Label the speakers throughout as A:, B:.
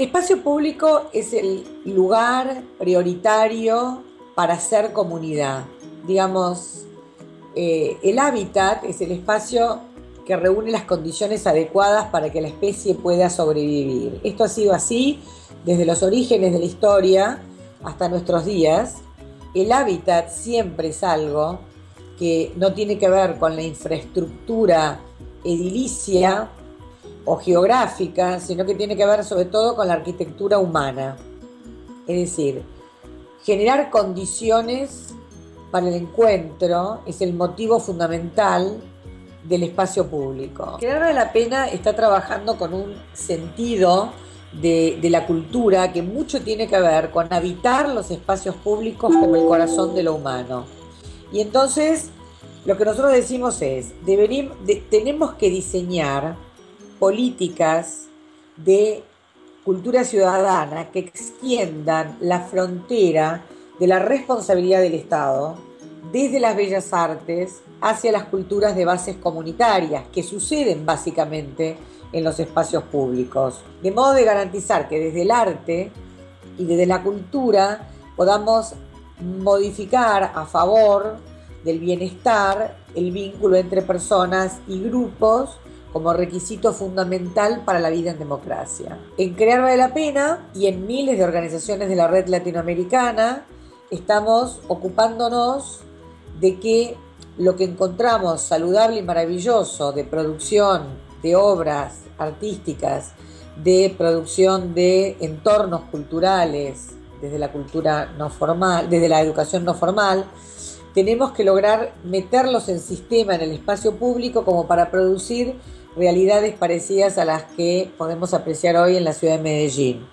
A: espacio público es el lugar prioritario para hacer comunidad. Digamos, eh, el hábitat es el espacio que reúne las condiciones adecuadas para que la especie pueda sobrevivir. Esto ha sido así desde los orígenes de la historia hasta nuestros días. El hábitat siempre es algo que no tiene que ver con la infraestructura edilicia o geográfica, sino que tiene que ver sobre todo con la arquitectura humana. Es decir, generar condiciones para el encuentro es el motivo fundamental del espacio público. Generar la Pena está trabajando con un sentido de, la cultura que mucho tiene que ver con habitar los espacios públicos como el corazón de lo humano. Y entonces lo que nosotros decimos es, tenemos que diseñar políticas de cultura ciudadana que extiendan la frontera de la responsabilidad del Estado desde las bellas artes hacia las culturas de bases comunitarias, que suceden básicamente en los espacios públicos, de modo de garantizar que desde el arte y desde la cultura podamos modificar a favor del bienestar el vínculo entre personas y grupos como requisito fundamental para la vida en democracia. En Crear Vale la Pena y en miles de organizaciones de la red latinoamericana estamos ocupándonos de que lo que encontramos saludable y maravilloso de producción de obras artísticas, de producción de entornos culturales, desde la cultura no formal, desde la educación no formal, tenemos que lograr meterlos en sistema, en el espacio público, como para producir realidades parecidas a las que podemos apreciar hoy en la ciudad de Medellín.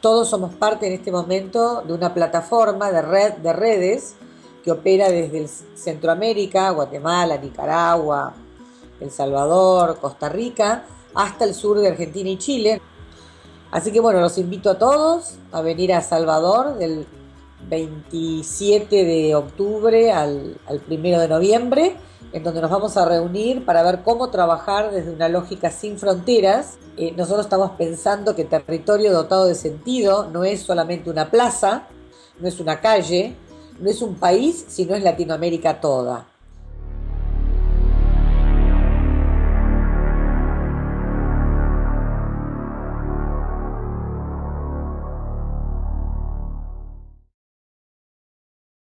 A: Todos somos parte en este momento de una plataforma de red de redes que opera desde Centroamérica, Guatemala, Nicaragua, El Salvador, Costa Rica, hasta el sur de Argentina y Chile. Así que bueno, los invito a todos a venir a Salvador del 27 de octubre al, al 1 de noviembre en donde nos vamos a reunir para ver cómo trabajar desde una lógica sin fronteras. Eh, nosotros estamos pensando que territorio dotado de sentido no es solamente una plaza, no es una calle, no es un país, sino es Latinoamérica toda.